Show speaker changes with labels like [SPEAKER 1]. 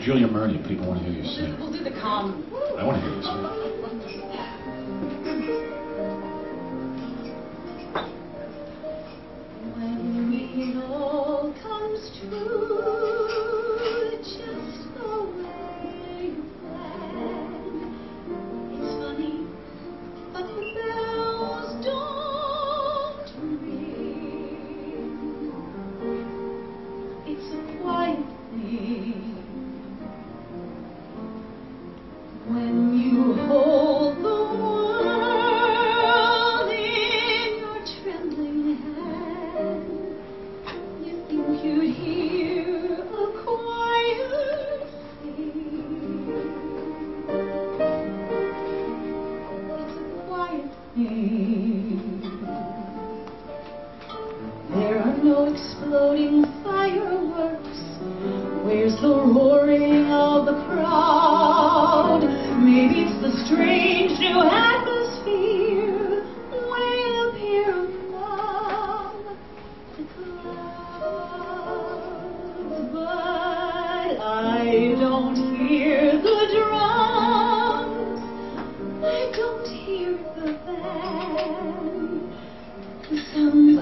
[SPEAKER 1] Julia Murney. People want to hear you sing.
[SPEAKER 2] We'll do the calm.
[SPEAKER 1] I want to hear you sing.
[SPEAKER 2] When you know comes to church so way flat It's funny but it There are no exploding fireworks. Where's the roaring of the crowd? Maybe it's the strange new atmosphere way up here above the clouds. I don't hear the drums. I don't hear the band. The